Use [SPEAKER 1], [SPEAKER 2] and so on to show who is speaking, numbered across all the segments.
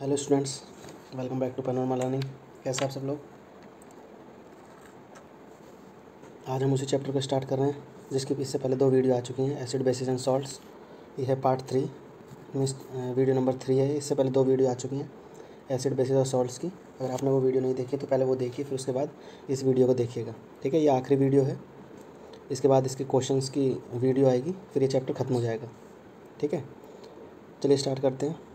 [SPEAKER 1] Hello students, welcome back to panorama learning. कैसे आप सब लोग? आज हम उसी चैप्टर को स्टार्ट कर रहे हैं, जिसके इससे पहले दो वीडियो आ चुकी हैं, एसिड बेसिस एंड सॉल्ट्स। ये है पार्ट थ्री मिस वीडियो नंबर थ्री है। इससे पहले दो वीडियो आ चुकी हैं, एसिड बेसिस और सॉल्ट्स की। अगर आपने वो वीडियो नहीं देखी तो पहले वो देखिए, फिर उसके बाद इस वीडियो को देखिएगा। ठीक है, ये आखिरी वीडियो है। इसके बाद इसके क्वेश्चंस की वीडियो आएगी, फिर ये चैप्टर ख़त्म हो जाएगा। ठीक है, चलिए स्टार्ट करते हैं।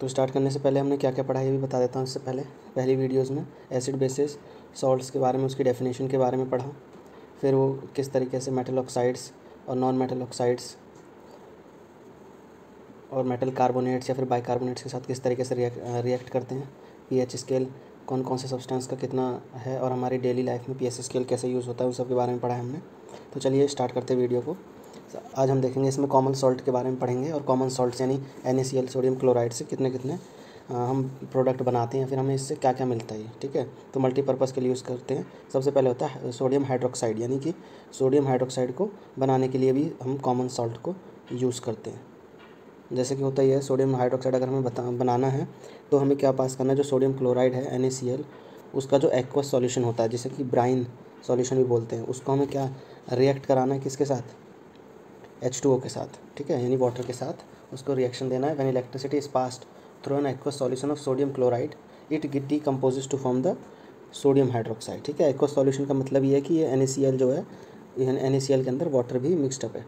[SPEAKER 1] तो स्टार्ट करने से पहले हमने क्या क्या पढ़ा ये भी बता देता हूँ इससे पहले। पहली वीडियोस में एसिड बेसिस सॉल्ट्स के बारे में, उसकी डेफिनेशन के बारे में पढ़ा। फिर वो किस तरीके से मेटल ऑक्साइड्स और नॉन मेटल ऑक्साइड्स और मेटल कार्बोनेट्स या फिर बाइकार्बोनेट्स के साथ किस तरीके से रिएक्ट करते हैं पीएच स्केल कौन कौन से सब्सटेंस का कितना है और हमारी डेली लाइफ में पीएच स्केल कैसे यूज़ होता है, उन सब के बारे में पढ़ा है हमने। तो चलिए स्टार्ट करते हैं वीडियो को। आज हम देखेंगे इसमें कॉमन सॉल्ट के बारे में पढ़ेंगे और कॉमन सॉल्ट यानी एन सोडियम क्लोराइड से कितने कितने हम प्रोडक्ट बनाते हैं, फिर हमें इससे क्या क्या मिलता है ठीक है? तो मल्टीपर्पज़ के लिए यूज़ करते हैं। सबसे पहले होता है सोडियम हाइड्रोक्साइड यानी कि सोडियम हाइड्रोक्साइड को बनाने के लिए भी हम कॉमन सॉल्ट को यूज़ करते हैं। जैसे कि होता ही है सोडियम हाइड्रोक्साइड अगर हमें बता, बनाना है तो हमें क्या पास करना है? जो सोडियम क्लोराइड है एन उसका जो एक्वस सॉल्यूशन होता है, जैसे कि ब्राइन सॉल्यूशन भी बोलते हैं, उसको हमें क्या रिएक्ट कराना है किसके साथ? एच टू ओ के साथ, ठीक है? यानी वाटर के साथ उसको रिएक्शन देना है। When electricity is passed through an aqueous solution of sodium chloride it get decompose to form the sodium hydroxide ठीक है? एक्वस सॉल्यूशन का मतलब ये है कि ये एन जो है एन के अंदर वाटर भी मिक्सड है,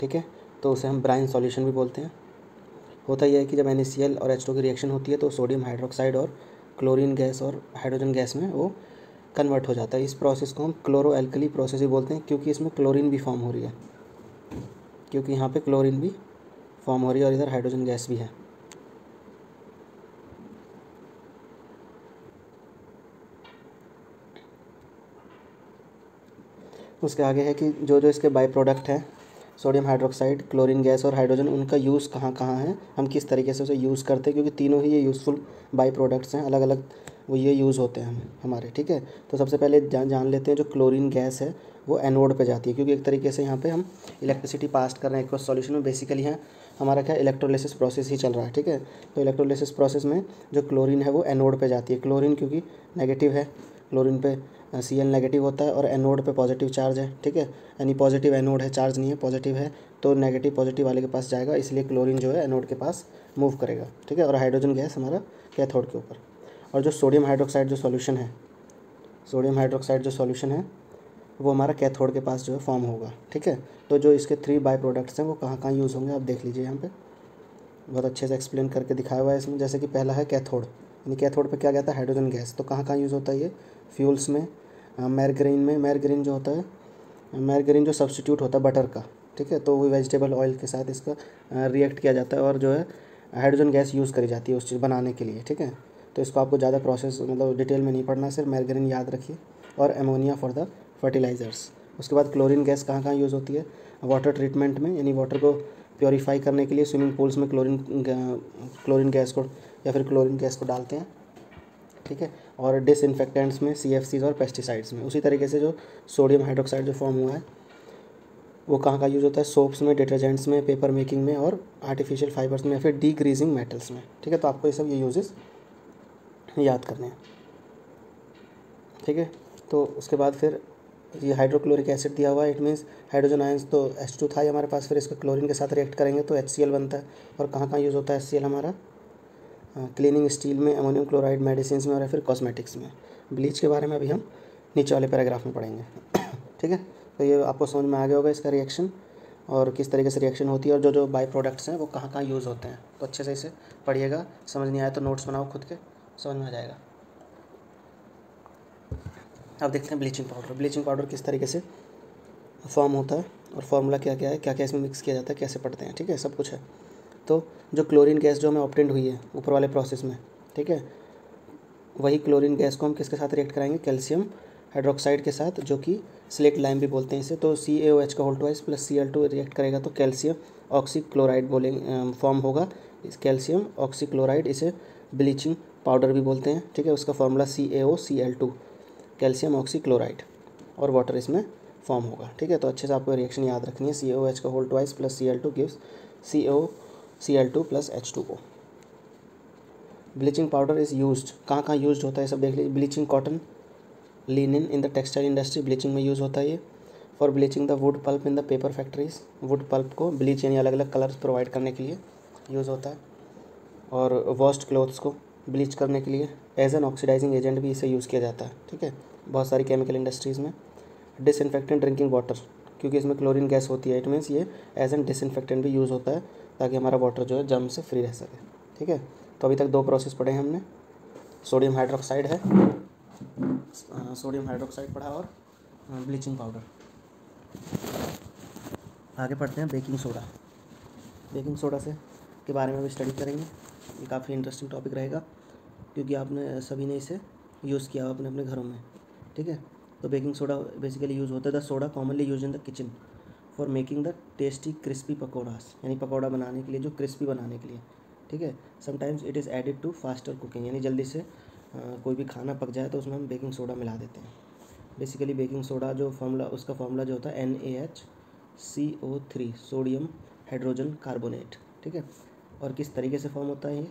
[SPEAKER 1] ठीक है? तो उसे हम ब्राइन सॉल्यूशन भी बोलते हैं। होता यह है कि जब एन और एच की रिएक्शन होती है तो सोडियम हाइड्रोक्साइड और क्लोरीन गैस और हाइड्रोजन गैस में वो कन्वर्ट हो जाता है। इस प्रोसेस को हम क्लोरो एल्कली प्रोसेस ही बोलते हैं, क्योंकि इसमें क्लोरीन भी फॉर्म हो रही है। क्योंकि यहाँ पे क्लोरीन भी फॉर्म हो रही है और इधर हाइड्रोजन गैस भी है। उसके आगे है कि जो जो इसके बाई प्रोडक्ट हैं सोडियम हाइड्रोक्साइड क्लोरीन गैस और हाइड्रोजन उनका यूज़ कहाँ कहाँ है, हम किस तरीके से उसे यूज़ करते हैं, क्योंकि तीनों ही ये यूज़फुल बाई प्रोडक्ट्स हैं अलग अलग वो ये यूज़ होते हैं हम, हमारे, ठीक है? तो सबसे पहले जान जान लेते हैं जो क्लोरीन गैस है, वो एनोड पे जाती है, क्योंकि एक तरीके से यहाँ पे हम इलेक्ट्रिसिटी पास कर रहे हैं एक सॉल्यूशन में बेसिकली है हमारा क्या इलेक्ट्रोलिसिस प्रोसेस ही चल रहा है, ठीक है? तो इलेक्ट्रोलिसिस प्रोसेस में जो क्लोरीन है वो एनोड पे जाती है। क्लोरीन क्योंकि नेगेटिव है क्लोरीन पे सी एल नेगेटिव होता है और एनोड पे पॉजिटिव चार्ज है, ठीक है? यानी पॉजिटिव एनोड है चार्ज नहीं है पॉजिटिव है तो नेगेटिव पॉजिटिव वाले के पास जाएगा, इसलिए क्लोरीन जो है एनोड के पास मूव करेगा, ठीक है? और हाइड्रोजन गैस हमारा कैथोड के ऊपर। और जो सोडियम हाइड्रोक्साइड जो सॉल्यूशन है, सोडियम हाइड्रोक्साइड जो सॉल्यूशन है, वो हमारा कैथोड के पास जो है फॉर्म होगा, ठीक है? तो जो इसके थ्री बाई प्रोडक्ट्स हैं, वो कहाँ कहाँ यूज़ होंगे, आप देख लीजिए यहाँ पे। बहुत अच्छे से एक्सप्लेन करके दिखाया हुआ है इसमें। जैसे कि पहला है कैथोड यानी कैथोड पे क्या गया था? हाइड्रोजन गैस तो कहाँ कहाँ यूज़ होता है ये? फ्यूल्स में मैरग्रीन में। मैरग्रीन जो होता है मैरग्रीन जो सब्सटीट्यूट होता है बटर का, ठीक है? तो वो वेजिटेबल ऑयल के साथ इसका रिएक्ट किया जाता है और जो है हाइड्रोजन गैस यूज़ करी जाती है उस चीज़, बनाने के लिए, ठीक है? तो इसको आपको ज़्यादा प्रोसेस मतलब डिटेल में नहीं पढ़ना है सिर्फ़ मैरग्रीन याद रखिए और एमोनिया फॉर द फर्टिलाइज़र्स उसके बाद क्लोरीन गैस कहाँ कहाँ यूज़ होती है? वाटर ट्रीटमेंट में, यानी वाटर को प्योरीफाई करने के लिए स्विमिंग पूल्स में क्लोरीन क्लोरीन गैस को, या फिर क्लोरीन गैस को डालते हैं। ठीक है? और डिसइनफेक्टेंट्स में सी और पेस्टिसाइड्स में। उसी तरीके से जो सोडियम हाइड्रोक्साइड जो फॉर्म हुआ है, वो कहाँ का यूज़ होता है? सोप्स में डिटर्जेंट्स में पेपर मेकिंग में और आर्टिफिशियल फाइबर्स में, या फिर डी ग्रीजिंग मेटल्स में। ठीक है? तो आपको ये सब ये यूजेस याद करने हैं। ठीक है? तो उसके बाद फिर ये हाइड्रोक्लोरिक एसिड दिया हुआ है। इट मीन्स हाइड्रोजन आयंस तो एच टू था हमारे पास। फिर इसका क्लोरीन के साथ रिएक्ट करेंगे तो एच सी एल बनता है। और कहाँ कहाँ यूज़ होता है एच सी एल हमारा? क्लीनिंग स्टील में अमोनियम क्लोराइड मेडिसिन में और फिर कॉस्मेटिक्स में। ब्लीच के बारे में अभी हम नीचे वाले पैराग्राफ में पढ़ेंगे। ठीक है? तो ये आपको समझ में आ गया होगा इसका रिएक्शन और किस तरीके से रिएक्शन होती है और जो जो बाई प्रोडक्ट्स हैं वो कहाँ कहाँ यूज़ होते हैं। तो अच्छे से इसे पढ़िएगा। समझ नहीं आया तो नोट्स बनाओ खुद के। समझ में आ जाएगा। अब देखते हैं ब्लीचिंग पाउडर ब्लीचिंग पाउडर किस तरीके से फॉर्म होता है और फार्मूला क्या क्या है, क्या क्या इसमें मिक्स किया जाता है, कैसे पढ़ते हैं, ठीक है? सब कुछ है। तो जो क्लोरीन गैस जो हमें ऑप्टेंड हुई है ऊपर वाले प्रोसेस में, ठीक है? वही क्लोरीन गैस को हम किसके साथ रिएक्ट कराएँगे? कैल्शियम हाइड्रोक्साइड के साथ, जो कि स्लेट लाइम भी बोलते हैं इसे। तो सी ए ओ एच का whole twice plus C L two react करेगा तो कैल्शियम ऑक्सी क्लोराइड बोलेंगे फॉर्म होगा। कैल्शियम ऑक्सीक्लोराइड इसे ब्लीचिंग पाउडर भी बोलते हैं, ठीक है? उसका formula C A O C L two calcium oxychloride और वाटर इसमें फॉर्म होगा, ठीक है? तो अच्छे से आपको रिएक्शन याद रखनी है सी ओ एच का whole twice plus C L two gives C O C L two plus H two O bleaching powder is use कहाँ कहाँ यूज़ होता है सब देख लीजिए। Bleaching cotton linen in the textile industry bleaching में use होता है ये। For bleaching the wood pulp in the paper factories wood pulp को ब्लीच यानी अलग अलग कलर्स प्रोवाइड करने के लिए यूज़ होता है। और वॉस्ट क्लोथ्स को ब्लीच करने के लिए एज एन ऑक्सीडाइजिंग एजेंट भी इसे यूज़ किया जाता है, ठीक है? बहुत सारी केमिकल इंडस्ट्रीज़ में डिसइनफेक्टेंट ड्रिंकिंग वाटर क्योंकि इसमें क्लोरीन गैस होती है इट मीन्स ये एज एन डिसइनफेक्टेंट भी यूज़ होता है, ताकि हमारा वाटर जो है जम से फ्री रह सके, ठीक है? तो अभी तक दो प्रोसेस पढ़े हैं हमने। सोडियम हाइड्रोक्साइड है सोडियम हाइड्रोक्साइड पढ़ा और ब्लीचिंग पाउडर आगे पढ़ते हैं बेकिंग सोडा बेकिंग सोडा से के बारे में भी स्टडी करेंगे। ये काफ़ी इंटरेस्टिंग टॉपिक रहेगा क्योंकि आपने सभी ने इसे यूज़ किया अपने अपने घरों में ठीक है? तो बेकिंग सोडा बेसिकली यूज़ होता है the soda commonly use in the kitchen for making the tasty crispy pakoras यानी पकौड़ा बनाने के लिए जो क्रिस्पी बनाने के लिए ठीक है? Sometimes it is added to faster cooking यानी जल्दी से आ, कोई भी खाना पक जाए तो उसमें हम बेकिंग सोडा मिला देते हैं। बेसिकली बेकिंग सोडा जो फॉर्मूला उसका फॉर्मूला जो होता है N A H C O three sodium hydrogen carbonate ठीक है? और किस तरीके से फॉर्म होता है ये?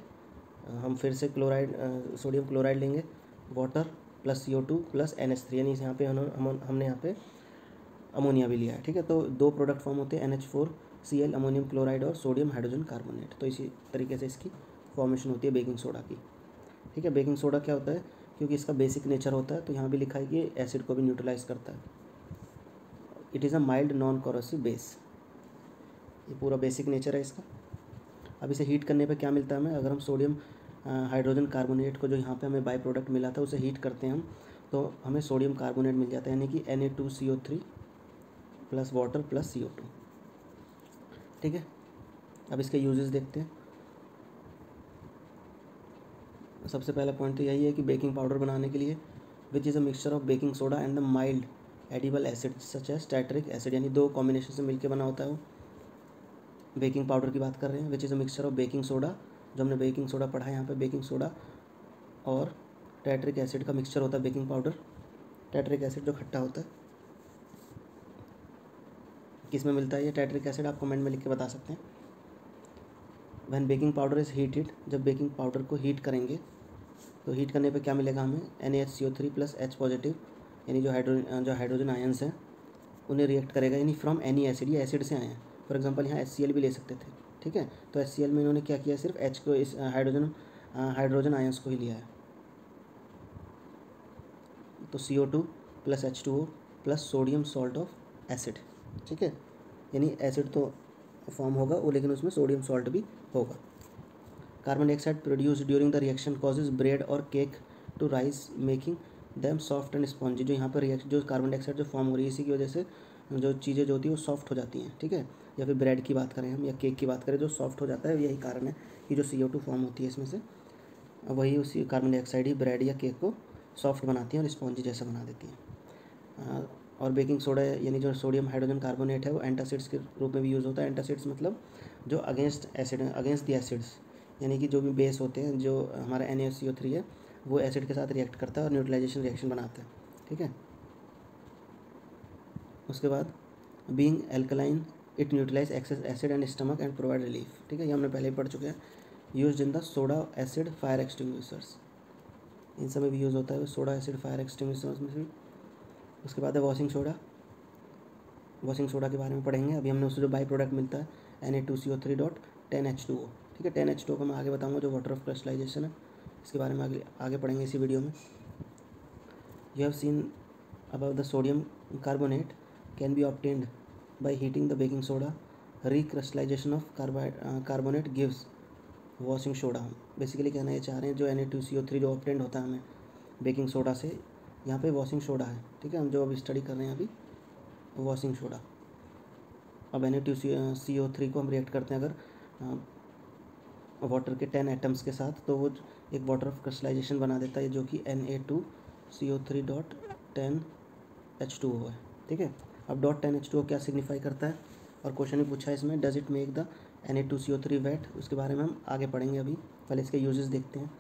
[SPEAKER 1] हम फिर से क्लोराइड सोडियम क्लोराइड लेंगे। Water plus C O two plus N H three यानी यहाँ पे हम हमने यहाँ पे अमोनिया भी लिया है, ठीक है? तो दो प्रोडक्ट फॉर्म होते हैं N H four C L ammonium chloride और सोडियम हाइड्रोजन कार्बोनेट तो इसी तरीके से इसकी फॉर्मेशन होती है बेकिंग सोडा की, ठीक है? बेकिंग सोडा क्या होता है? क्योंकि इसका बेसिक नेचर होता है तो यहाँ भी लिखा है कि एसिड को भी न्यूट्रलाइज करता है। It is a mild non corrosive base ये पूरा बेसिक नेचर है इसका। अब इसे हीट करने पर क्या मिलता है हमें? अगर हम सोडियम हाइड्रोजन कार्बोनेट को जो यहाँ पे हमें बाई प्रोडक्ट मिला था, उसे हीट करते हैं हम तो हमें सोडियम कार्बोनेट मिल जाता है, यानी कि N A two C O three plus water plus C O two ठीक है? अब इसके यूजेस देखते हैं। सबसे पहला पॉइंट तो यही है कि बेकिंग पाउडर बनाने के लिए which is a mixture of baking soda and the mild edible acid such as tartaric acid यानी दो कॉम्बिनेशन से मिलकर बना होता है वो। बेकिंग पाउडर की बात कर रहे हैं which is a mixture of baking soda जो हमने बेकिंग सोडा पढ़ा है यहाँ पे बेकिंग सोडा और टैट्रिक एसिड का मिक्सचर होता है बेकिंग पाउडर टैट्रिक एसिड जो खट्टा होता है। किसमें मिलता है ये टैट्रिक एसिड आप कमेंट में लिख के बता सकते हैं। When baking powder is heated जब बेकिंग पाउडर को हीट करेंगे तो हीट करने पे क्या मिलेगा हमें? N H C O three plus H positive यानी जो हाइड्रोजन जो हाइड्रोजन आयंस हैं, उन्हें रिएक्ट करेगा, यानी फ्रॉम एनी एसिड ये एसिड से आए हैं। फॉर एग्जांपल यहाँ एच भी ले सकते थे, ठीक है? तो एच में इन्होंने क्या किया? सिर्फ़ एच को इस हाइड्रोजन हाइड्रोजन आयंस को ही लिया है। तो C O two plus H two O plus sodium salt of acid ठीक है? यानी एसिड तो फॉर्म होगा, वो लेकिन उसमें सोडियम सॉल्ट भी होगा। Carbon dioxide produce during the reaction causes bread और cake to rise making them soft and spongy जो यहाँ पर रिएक्शन जो कार्बन डाइऑक्साइड जो फॉर्म हो रही है, इसी की वजह से जो चीज़ें जो होती है, वो सॉफ्ट हो जाती हैं, ठीक है? या फिर ब्रेड की बात करें हम, या केक की बात करें, जो सॉफ्ट हो जाता है, यही कारण है कि जो सी फॉर्म होती है इसमें से, वही उसी कार्बन डाइऑक्साइड ही ब्रेड या केक को सॉफ्ट बनाती हैं और स्पॉन्जी जैसा बना देती हैं। और बेकिंग सोडा यानी जो सोडियम हाइड्रोजन कार्बोनेट है, वो एंटासिड्स के रूप में भी यूज़ होता है। एंटासिड्स मतलब जो against acid against the acids यानी कि जो भी बेस होते हैं, जो हमारा एन है वो एसिड के साथ रिएक्ट करता है और न्यूट्रलाइजेशन रिएक्शन बनाता है, ठीक है? उसके बाद being alkaline it neutralise excess acid and stomach and provide relief ठीक है? ये हमने पहले ही पढ़ चुके हैं। Use in the soda acid fire extinguishers इन सब में भी यूज़ होता है सोडा एसिड फायर एक्सटिंग्विशर्स में भी उसके बाद है वॉशिंग सोडा वॉशिंग सोडा के बारे में पढ़ेंगे। अभी हमने उससे जो बाई प्रोडक्ट मिलता है N A two C O three dot ten H two O ठीक है? टेन एच टू को मैं आगे बताऊँगा, जो वाटर ऑफ़ क्रिस्टलाइजेशन है। इसके बारे में आगे आगे पढ़ेंगे इसी वीडियो में। You have seen about the sodium carbonate can be obtained by heating the baking soda recrystallisation of carbonate gives washing soda basically कहना ये चाह रहे हैं, जो N A two C O three जो ऑप्टेंड होता है हमें बेकिंग सोडा से, यहाँ पे वॉशिंग सोडा है, ठीक है? हम जो अभी स्टडी कर रहे हैं अभी वॉशिंग सोडा अब N A two C O three को हम रिएक्ट करते हैं अगर वाटर के टेन एटम्स के साथ तो वो एक वाटर ऑफ़ क्रिस्टलाइजेशन बना देता है जो कि N A two C O three dot ten H two O है, ठीक है? अब dot ten H two O क्या सिग्निफाई करता है? और क्वेश्चन भी पूछा है इसमें does it make the N A two C O three wet उसके बारे में हम आगे पढ़ेंगे अभी। पहले इसके यूजेस देखते हैं।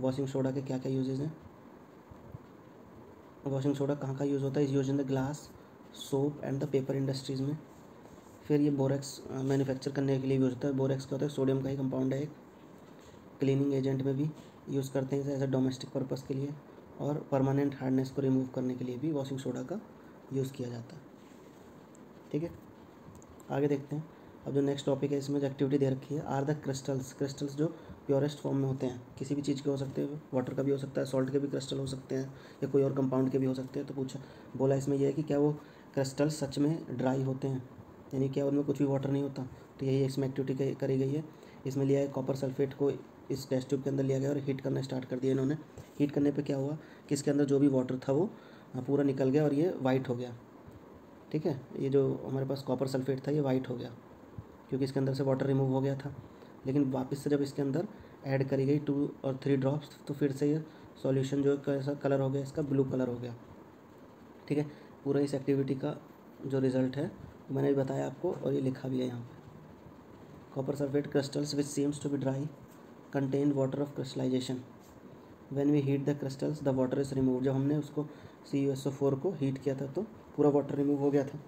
[SPEAKER 1] वॉशिंग सोडा के क्या क्या यूजेज हैं? वॉशिंग सोडा कहाँ का यूज़ होता है? Is use in the glass soap and the paper industries में। फिर ये बोरेक्स मैन्युफैक्चर करने के लिए भी होता है। बोरेक्स क्या होता है? सोडियम का ही कंपाउंड है एक। क्लीनिंग एजेंट में भी यूज़ करते हैं एज डोमेस्टिक पर्पज़ के लिए और परमानेंट हार्डनेस को रिमूव करने के लिए भी वॉशिंग सोडा का यूज़ किया जाता है। ठीक है? आगे देखते हैं। अब जो नेक्स्ट टॉपिक है, इसमें जो एक्टिविटी दे रखी है आर द क्रिस्टल्स क्रिस्टल्स जो प्योरेस्ट फॉर्म में होते हैं, किसी भी चीज़ के हो सकते हैं वाटर का भी हो सकता है सॉल्ट के भी क्रिस्टल हो सकते हैं, या कोई और कंपाउंड के भी हो सकते हैं तो पूछा, बोला इसमें यह है कि क्या वो क्रिस्टल सच में ड्राई होते हैं? यानी क्या उनमें कुछ भी वाटर नहीं होता? तो यही इसमें एक्टिविटी करी गई है। इसमें लिया है कॉपर सल्फेट को इस टेस्ट ट्यूब के अंदर लिया गया और हीट करना स्टार्ट कर दिया इन्होंने। हीट करने पे क्या हुआ कि इसके अंदर जो भी वाटर था वो पूरा निकल गया और ये वाइट हो गया। ठीक है? ये जो हमारे पास कॉपर सल्फेट था, ये वाइट हो गया, क्योंकि इसके अंदर से वाटर रिमूव हो गया था। लेकिन वापस से जब इसके अंदर ऐड करी गई टू और थ्री ड्रॉप्स तो फिर से ये सॉल्यूशन जो कैसा कलर हो गया, इसका ब्लू कलर हो गया। ठीक है? पूरा इस एक्टिविटी का जो रिज़ल्ट है, मैंने भी बताया आपको और ये लिखा भी है यहाँ पर copper sulphate crystals which seems to be dry contain water of crystallisation when we heat the crystals the water is remove जब हमने उसको C U S O four को हीट किया था तो पूरा वाटर रिमूव हो गया था।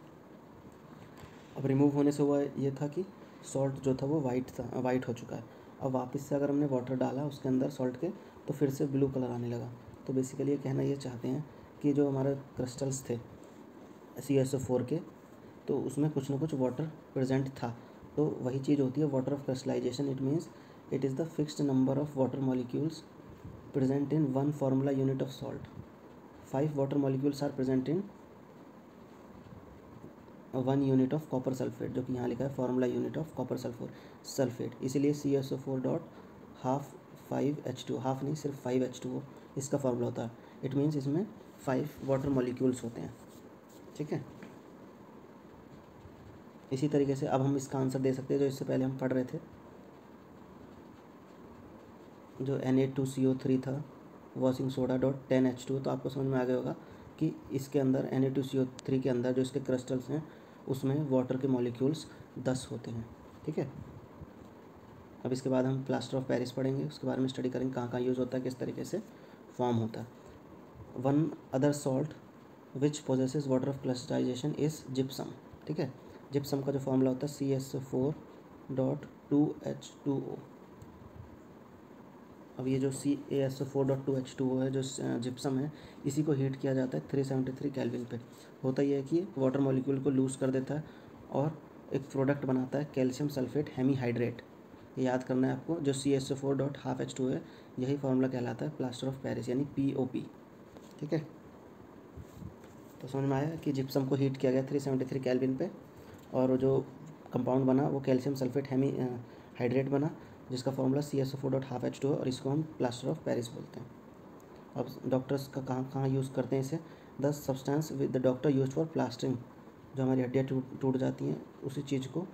[SPEAKER 1] अब रिमूव होने से हुआ ये था कि सॉल्ट जो था वो वाइट था वाइट हो चुका है। अब वापस से अगर हमने वाटर डाला उसके अंदर सॉल्ट के तो फिर से ब्लू कलर आने लगा। तो बेसिकली ये कहना ये चाहते हैं कि जो हमारे क्रिस्टल्स थे सी एस ओ फोर के तो उसमें कुछ ना कुछ वाटर प्रेजेंट था। तो वही चीज़ होती है water of crystallisation it means it is the fixed number of water molecules present in one formula unit of salt five water molecules are present in one unit of copper sulphate जो कि यहाँ लिखा है formula unit of copper sulphur sulphate इसीलिए C S O four dot half five H two half नहीं, सिर्फ़ five H two इसका फार्मूला होता है। इट मीन्स इसमें फाइव वाटर मॉलिक्यूल्स होते हैं। ठीक है? इसी तरीके से अब हम इसका आंसर दे सकते हैं जो इससे पहले हम पढ़ रहे थे। जो N A two C O three था washing soda dot ten H two तो आपको समझ में आ गया होगा कि इसके अंदर N A two C O three के अंदर जो इसके क्रिस्टल्स हैं, उसमें वाटर के मॉलिक्यूल्स दस होते हैं, ठीक है? अब इसके बाद हम प्लास्टर ऑफ़ पेरिस पढ़ेंगे, उसके बारे में स्टडी करेंगे कहाँ कहाँ यूज़ होता है, किस तरीके से फॉर्म होता है। One other salt which possesses water of crystallisation is gypsum ठीक है? जिप्सम का जो फॉर्मूला होता है C S four dot two H two O अब ये जो C A S four dot two H two O है, जो जिप्सम है, इसी को हीट किया जाता है थ्री सेवेंटी थ्री कैलविन पे। होता यह है कि वाटर मॉलिक्यूल को लूज़ कर देता है और एक प्रोडक्ट बनाता है कैल्शियम सल्फेट हेमीहाइड्रेट ये याद करना है आपको, जो C S O four dot half H two है, यही फार्मूला कहलाता है प्लास्टर ऑफ़ पेरिस यानी पी ओ पी ठीक है? तो समझ में आया कि जिप्सम को हीट किया गया थ्री सेवेंटी थ्री कैलविन पे और जो कंपाउंड बना, वो कैल्शियम सल्फेट हेमी हाइड्रेट बना। जिसका formula C S O four dot half H two है और इसको हम प्लास्टर ऑफ़ पेरिस बोलते हैं। अब डॉक्टर्स का कहाँ कहाँ यूज़ करते हैं इसे? The substance with the doctor use for plastering जो हमारी हड्डियाँ टूट जाती हैं, उसी चीज़ को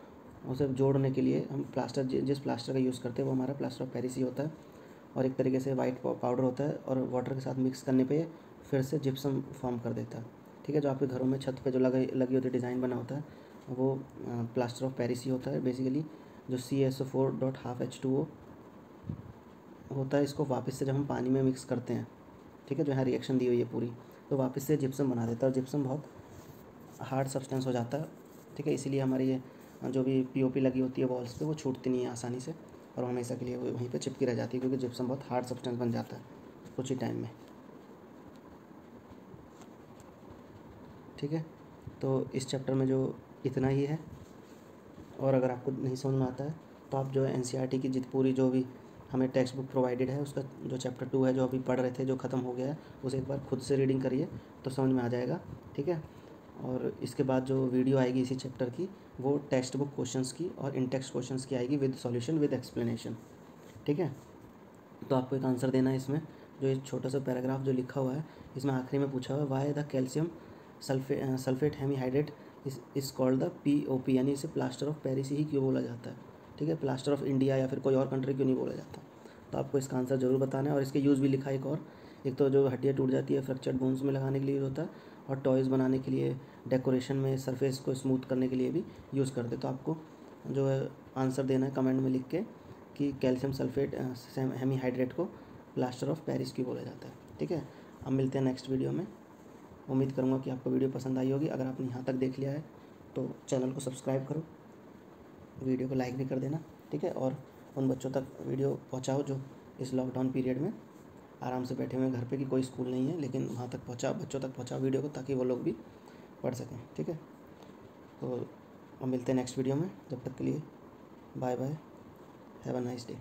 [SPEAKER 1] उसे जोड़ने के लिए हम प्लास्टर जिस प्लास्टर का यूज़ करते हैं, वो हमारा प्लास्टर ऑफ़ पेरिस ही होता है। और एक तरीके से वाइट पाउडर होता है और वाटर के साथ मिक्स करने पे फिर से जिप्सम फॉर्म कर देता है। ठीक है, जो आपके घरों में छत पे जो लगी लगी होती है डिज़ाइन बना होता है, वो प्लास्टर ऑफ़ पेरिस ही होता है बेसिकली जो C S O four dot half H two O होता है, इसको वापस से जब हम पानी में मिक्स करते हैं, ठीक है, जो यहाँ रिएक्शन दी हुई है पूरी तो वापस से जिप्सम बना देता है और जिप्सम बहुत हार्ड सब्सटेंस हो जाता है, ठीक है, इसीलिए हमारी ये जो भी पीओपी लगी होती है वॉल्स पे, वो छूटती नहीं है आसानी से, और हमेशा के लिए वो वहीं पे चिपकी रह जाती है, क्योंकि जिप्सम बहुत हार्ड सब्सटेंस बन जाता है, कुछ ही टाइम में। ठीक है तो इस चैप्टर में जो इतना ही है और अगर आपको नहीं समझ में आता है तो आप जो है एन की जित पूरी जो भी हमें टेक्स्ट बुक प्रोवाइडेड है, उसका जो चैप्टर टू है, जो अभी पढ़ रहे थे, जो ख़त्म हो गया है, उसे एक बार खुद से रीडिंग करिए तो समझ में आ जाएगा, ठीक है? और इसके बाद जो वीडियो आएगी इसी चैप्टर की, वो टेक्स्ट बुक क्वेश्चंस की और इन टेक्स्ट क्वेश्चंस की आएगी विद सॉल्यूशन विद एक्सप्लेनेशन ठीक है? तो आपको एक आंसर देना है इसमें, जो ये छोटा सा पैराग्राफ जो लिखा हुआ है, इसमें आखिरी में पूछा हुआ है why the calcium सल्फे sulphate hemihydrate is is called the P O P यानी इसे प्लास्टर ऑफ़ पेरिस ही क्यों बोला जाता है? ठीक है? प्लास्टर ऑफ़ इंडिया या फिर कोई और कंट्री क्यों नहीं बोला जाता? तो आपको इसका आंसर ज़रूर बताना है और इसके यूज़ भी लिखा है एक और। एक तो जो हड्डियाँ टूट जाती है फ्रैक्चर्ड बोन्स में लगाने के लिए यूज़ होता है और टॉयज़ बनाने के लिए डेकोरेशन में सरफेस को स्मूथ करने के लिए भी यूज़ करते तो आपको जो है आंसर देना है कमेंट में लिख के कि कैल्शियम सल्फेट हेमी हाइड्रेट को प्लास्टर ऑफ़ पेरिस क्यों बोला जाता है। ठीक है? अब मिलते हैं नेक्स्ट वीडियो में। उम्मीद करूँगा कि आपको वीडियो पसंद आई होगी। अगर आपने यहाँ तक देख लिया है तो चैनल को सब्सक्राइब करो। वीडियो को लाइक भी कर देना, ठीक है? और उन बच्चों तक वीडियो पहुँचाओ जो इस लॉकडाउन पीरियड में आराम से बैठे हुए हैं। घर पे कि कोई स्कूल नहीं है, लेकिन वहाँ तक पहुँचाओ, बच्चों तक पहुँचाओ वीडियो को, ताकि वो लोग भी पढ़ सकें, ठीक है? तो मिलते हैं नेक्स्ट वीडियो में। जब तक के लिए bye bye have a nice day